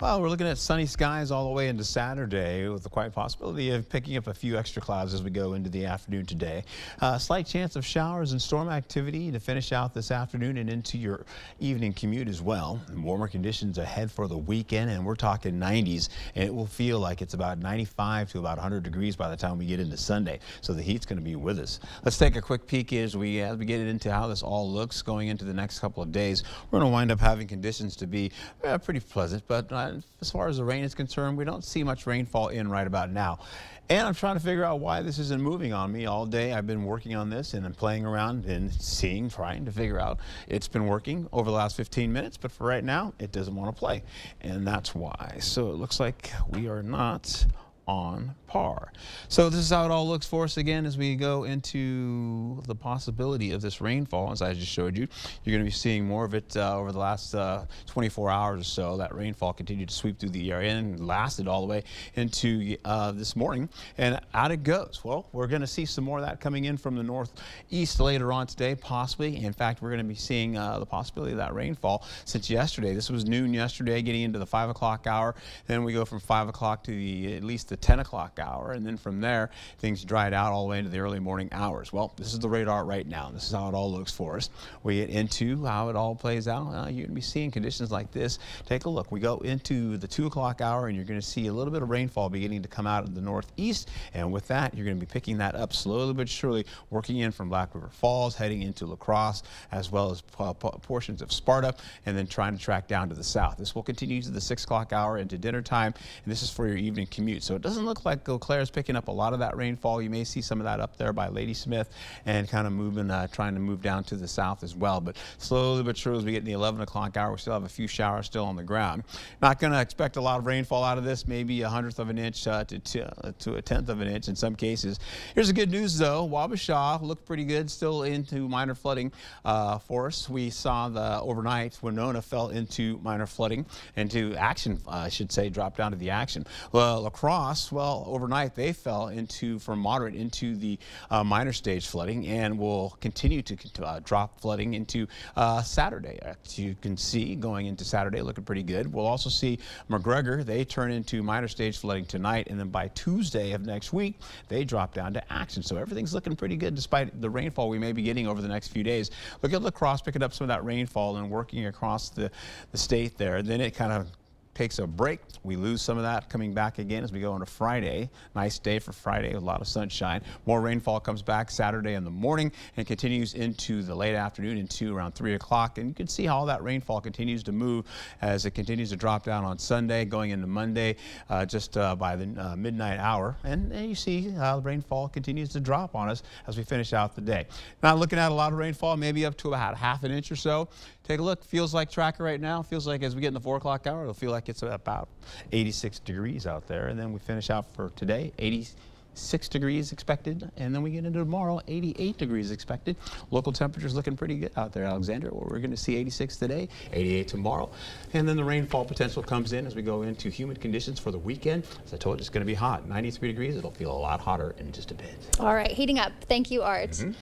Well, we're looking at sunny skies all the way into Saturday with the quite possibility of picking up a few extra clouds as we go into the afternoon today. Uh, slight chance of showers and storm activity to finish out this afternoon and into your evening commute as well. Warmer conditions ahead for the weekend and we're talking 90s and it will feel like it's about 95 to about 100 degrees by the time we get into Sunday. So the heat's going to be with us. Let's take a quick peek as we, as we get into how this all looks going into the next couple of days. We're going to wind up having conditions to be uh, pretty pleasant, but uh, as far as the rain is concerned, we don't see much rainfall in right about now. And I'm trying to figure out why this isn't moving on me all day. I've been working on this and I'm playing around and seeing, trying to figure out. It's been working over the last 15 minutes, but for right now, it doesn't want to play. And that's why. So it looks like we are not on par. So this is how it all looks for us again as we go into the possibility of this rainfall. As I just showed you, you're going to be seeing more of it uh, over the last uh, 24 hours or so. That rainfall continued to sweep through the area and lasted all the way into uh, this morning. And out it goes. Well, we're going to see some more of that coming in from the northeast later on today, possibly. In fact, we're going to be seeing uh, the possibility of that rainfall since yesterday. This was noon yesterday, getting into the 5 o'clock hour. Then we go from 5 o'clock to the, at least the 10 o'clock hour. And then from there, things dried out all the way into the early morning hours. Well, this is the radar right now. This is how it all looks for us. We get into how it all plays out. Uh, you're going to be seeing conditions like this. Take a look. We go into the 2 o'clock hour, and you're going to see a little bit of rainfall beginning to come out of the northeast. And with that, you're going to be picking that up slowly but surely, working in from Black River Falls, heading into La Crosse, as well as portions of Sparta, and then trying to track down to the south. This will continue to the 6 o'clock hour into dinner time, and this is for your evening commute. So it doesn't look like Eau Claire is picking up a lot of that rainfall. You may see some of that up there by Ladysmith and kind of moving, uh, trying to move down to the south as well. But slowly but surely as we get in the 11 o'clock hour, we still have a few showers still on the ground. Not going to expect a lot of rainfall out of this, maybe a hundredth of an inch uh, to, uh, to a tenth of an inch in some cases. Here's the good news though. Wabasha looked pretty good, still into minor flooding uh, for us. We saw the overnight Winona fell into minor flooding, into action, I should say, dropped down to the action. Well, La Crosse, well, overnight they fell into from moderate into the uh, minor stage flooding and will continue to uh, drop flooding into uh, Saturday. As you can see, going into Saturday, looking pretty good. We'll also see McGregor. They turn into minor stage flooding tonight, and then by Tuesday of next week, they drop down to action. So everything's looking pretty good despite the rainfall we may be getting over the next few days. Look at La Crosse picking up some of that rainfall and working across the, the state there. Then it kind of takes a break. We lose some of that coming back again as we go into Friday. Nice day for Friday, a lot of sunshine. More rainfall comes back Saturday in the morning and continues into the late afternoon into around 3 o'clock. And you can see how all that rainfall continues to move as it continues to drop down on Sunday, going into Monday uh, just uh, by the uh, midnight hour. And, you see how the rainfall continues to drop on us as we finish out the day. Not looking at a lot of rainfall, maybe up to about half an inch or so. Take a look. Feels like tracker right now. Feels like as we get in the 4 o'clock hour, it'll feel like it's about 86 degrees out there. And then we finish out for today, 86 degrees expected, and then we get into tomorrow, 88 degrees expected. Local temperatures looking pretty good out there, Alexander. Where we're going to see 86 today, 88 tomorrow, and then the rainfall potential comes in as we go into humid conditions for the weekend. As I told you, it's going to be hot, 93 degrees. It'll feel a lot hotter in just a bit. All right, heating up. Thank you, Art. Mm -hmm.